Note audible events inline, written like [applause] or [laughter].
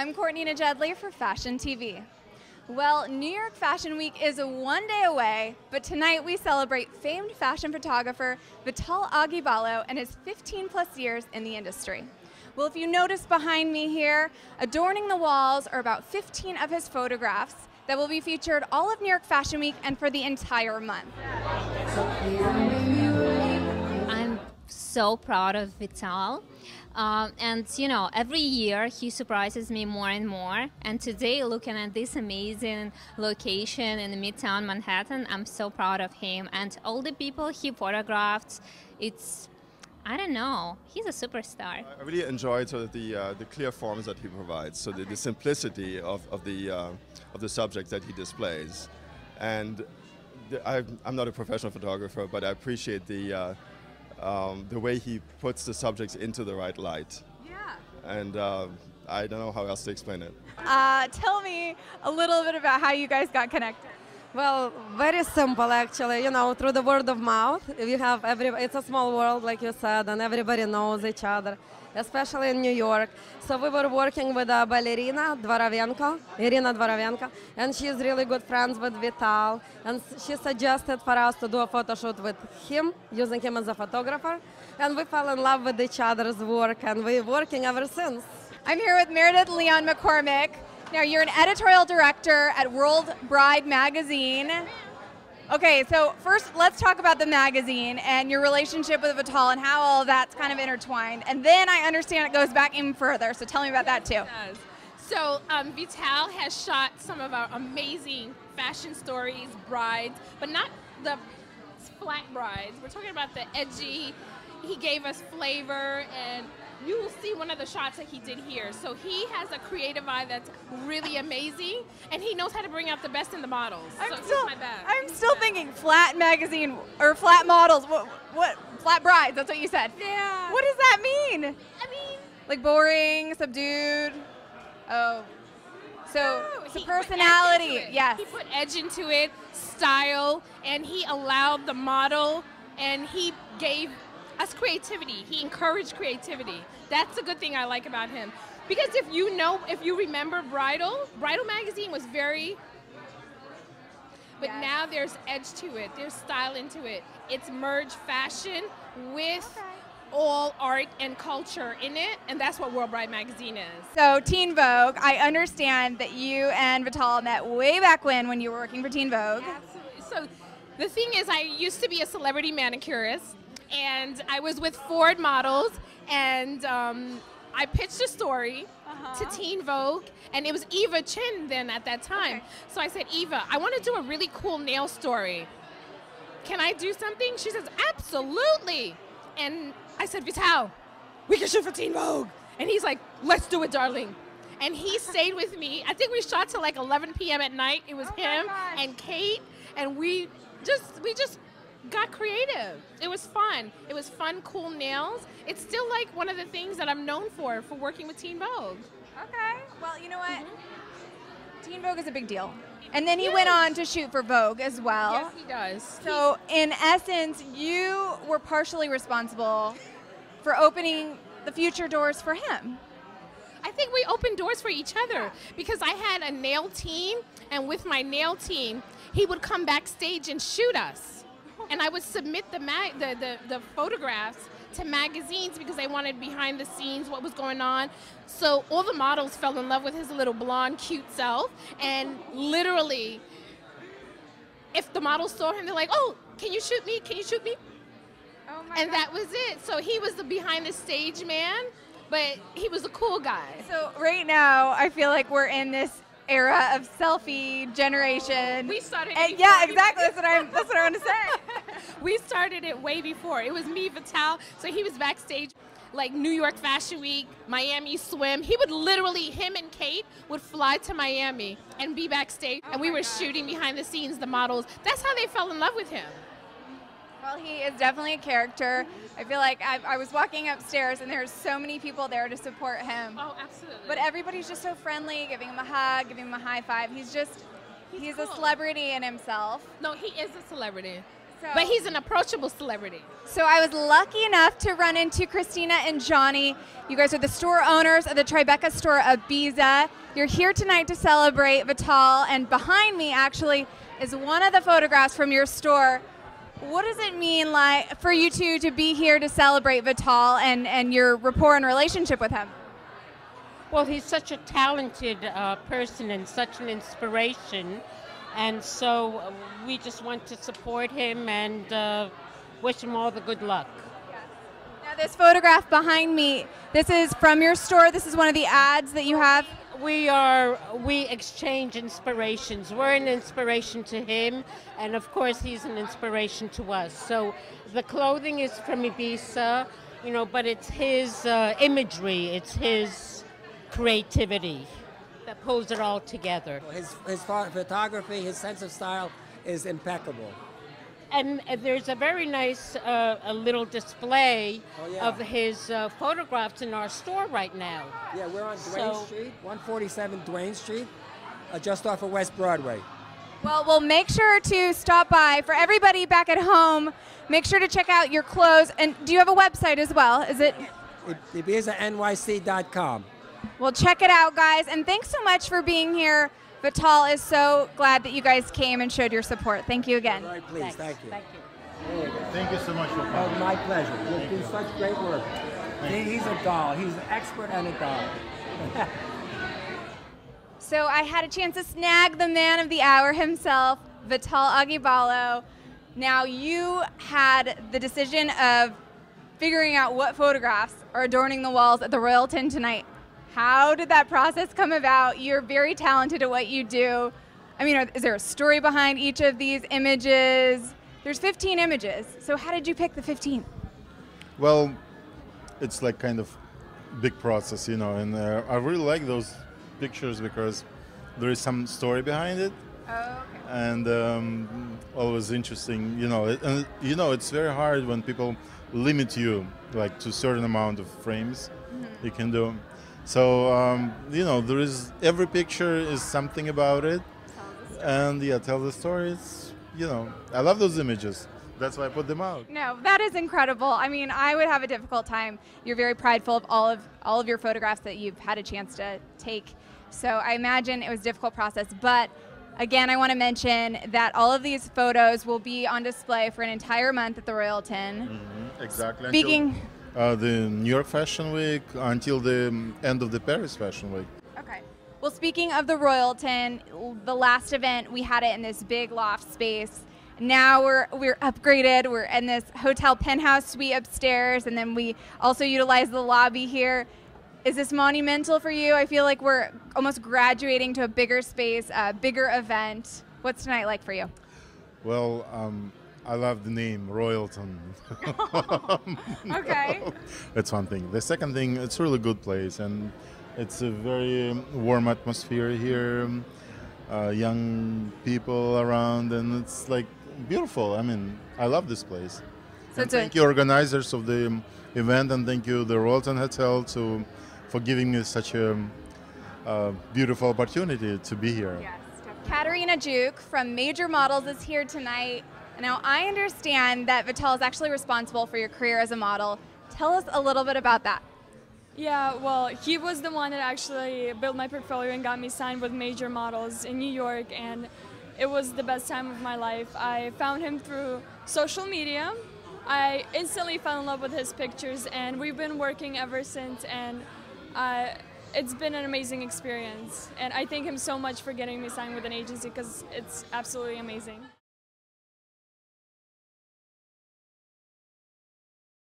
I'm Courtney Najedli for Fashion TV. Well, New York Fashion Week is one day away, but tonight we celebrate famed fashion photographer Vital Agibalow and his 15 plus years in the industry. Well, if you notice behind me here, adorning the walls are about 15 of his photographs that will be featured all of New York Fashion Week and for the entire month. So proud of Vital. Um, and you know, every year he surprises me more and more. And today, looking at this amazing location in Midtown Manhattan, I'm so proud of him and all the people he photographed. It's I don't know. He's a superstar. I really enjoyed sort of the uh, the clear forms that he provides. So the, the simplicity of, of the uh, of the subjects that he displays, and the, I, am not a professional photographer, but I appreciate the uh, um, the way he puts the subjects into the right light. Yeah. And uh, I don't know how else to explain it. Uh, tell me a little bit about how you guys got connected. Well, very simple actually. You know, through the word of mouth, we have every. It's a small world, like you said, and everybody knows each other, especially in New York. So we were working with a ballerina, Dvorovenko, Irina Dvorovenko, and she's really good friends with Vital. And she suggested for us to do a photo shoot with him, using him as a photographer. And we fell in love with each other's work, and we're working ever since. I'm here with Myrdith Leon McCormack. Now, you're an editorial director at World Bride Magazine. Okay, so first let's talk about the magazine and your relationship with Vital and how all that's kind of intertwined. And then I understand it goes back even further, so tell me about that too. So um, Vital has shot some of our amazing fashion stories, brides, but not the flat brides. We're talking about the edgy. He gave us flavor and you will see one of the shots that he did here. So he has a creative eye that's really amazing, and he knows how to bring out the best in the models. I'm so still, I'm still thinking flat magazine or flat models. What, what? Flat brides? That's what you said. Yeah. What does that mean? I mean, like boring, subdued. Oh. So no, a personality. It. Yes. He put edge into it, style, and he allowed the model, and he gave us creativity. He encouraged creativity. That's a good thing I like about him. Because if you know, if you remember Bridal, Bridal magazine was very, but yes. now there's edge to it. There's style into it. It's merged fashion with okay. all art and culture in it, and that's what World Bride magazine is. So Teen Vogue, I understand that you and Vital met way back when when you were working for Teen Vogue. Absolutely. So the thing is, I used to be a celebrity manicurist and I was with Ford Models, and um, I pitched a story uh-huh. to Teen Vogue, and it was Eva Chen then at that time. Okay. So I said, Eva, I want to do a really cool nail story. Can I do something? She says, absolutely. And I said, Vital, we can shoot for Teen Vogue. And he's like, let's do it, darling. And he [laughs] stayed with me. I think we shot till like 11 p.m. at night. It was oh him and Kate, and we just we just got creative. It was fun. It was fun, cool nails. It's still like one of the things that I'm known for for working with Teen Vogue. Okay. Well, you know what? Mm-hmm. Teen Vogue is a big deal. And then he yes. went on to shoot for Vogue as well. Yes, he does. So, in essence, you were partially responsible for opening the future doors for him. I think we opened doors for each other because I had a nail team, and with my nail team, he would come backstage and shoot us and I would submit the, mag- the, the, the photographs to magazines because they wanted behind the scenes what was going on. So all the models fell in love with his little blonde, cute self, and literally, if the models saw him, they're like, "Oh, can you shoot me? Can you shoot me?" Oh and God. that was it. So he was the behind the stage man, but he was a cool guy. So right now, I feel like we're in this era of selfie generation. We started. And, yeah, exactly. That's what I'm. That's what I want to say. We started it way before. It was me, Vital. So he was backstage, like New York Fashion Week, Miami Swim. He would literally, him and Kate would fly to Miami and be backstage, oh and we were shooting behind the scenes, the models. That's how they fell in love with him. Well, he is definitely a character. I feel like I, I, was walking upstairs and there's so many people there to support him. Oh, absolutely. But everybody's just so friendly, giving him a hug, giving him a high five. He's just, he's, he's cool. a celebrity in himself. No, he is a celebrity. But he's an approachable celebrity. So I was lucky enough to run into Chrystyna and Johnny. You guys are the store owners of the Tribeca store Ibiza. You're here tonight to celebrate Vital, and behind me actually is one of the photographs from your store. What does it mean like for you two to be here to celebrate Vital and, and your rapport and relationship with him? Well, he's such a talented uh, person and such an inspiration. And so uh, we just want to support him and uh, wish him all the good luck. Now, this photograph behind me, this is from your store. This is one of the ads that you have. We are we exchange inspirations. We're an inspiration to him, and of course he's an inspiration to us. So the clothing is from Ibiza, you know, but it's his uh, imagery, it's his creativity that pulls it all together. His, his photography, his sense of style is impeccable. And uh, there's a very nice uh, a little display Oh, yeah. of his uh, photographs in our store right now. Yeah, we're on Duane So- Street, 147 Duane Street, uh, just off of West Broadway. Well, we'll make sure to stop by. For everybody back at home, make sure to check out your clothes. And do you have a website as well? Is it? IbizaNYC.com. Well, check it out, guys. And thanks so much for being here. Vital is so glad that you guys came and showed your support. Thank you again. Very pleased, thank you. Thank you. Thank you so much for oh, coming. Oh, my pleasure. You do such great work. He, he's a doll. He's an expert and a doll. [laughs] So I had a chance to snag the man of the hour himself, Vital Agibalow. Now you had the decision of figuring out what photographs are adorning the walls at the Royalton tonight. How did that process come about? You're very talented at what you do. I mean, are- is there a story behind each of these images? There's 15 images. So how did you pick the 15? Well, it's like kind of big process, you know, and uh, I really like those pictures because there is some story behind it, Oh, okay. and um, always interesting, you know. And you know, it's very hard when people limit you like to certain amount of frames you can do. So um, you know, there is every picture is something about it, and yeah, tell the story. It's you know, I love those images. That's why I put them out. No, that is incredible. I mean, I would have a difficult time. You're very prideful of all of all of your photographs that you've had a chance to take. So I imagine it was a difficult process. But again, I want to mention that all of these photos will be on display for an entire month at the Royalton. Mhm, Exactly. Speaking, uh, the New York Fashion Week until the end of the Paris Fashion Week. okay. Well, speaking of the Royalton, the last event we had it in this big loft space. Now we're we're upgraded. We're in this hotel penthouse suite upstairs, and then we also utilize the lobby here. Is this monumental for you? I feel like we're almost graduating to a bigger space, a bigger event. What's tonight like for you? Well, um, I love the name Royalton. [laughs] Okay. [laughs] That's one thing. The second thing, it's a really good place, and it's a very warm atmosphere here. Uh, young people around, and it's like beautiful. I mean, I love this place. So thank you, organizers of the event, and thank you, the Royalton Hotel, to for giving me such a uh, beautiful opportunity to be here. Yes. Katerina Juk from Major Models is here tonight. Now, I understand that Vital is actually responsible for your career as a model. Tell us a little bit about that. Yeah, well, he was the one that actually built my portfolio and got me signed with major models in New York, and it was the best time of my life. I found him through social media. I instantly fell in love with his pictures, and we've been working ever since, and uh, it's been an amazing experience. And I thank him so much for getting me signed with an agency because it's absolutely amazing.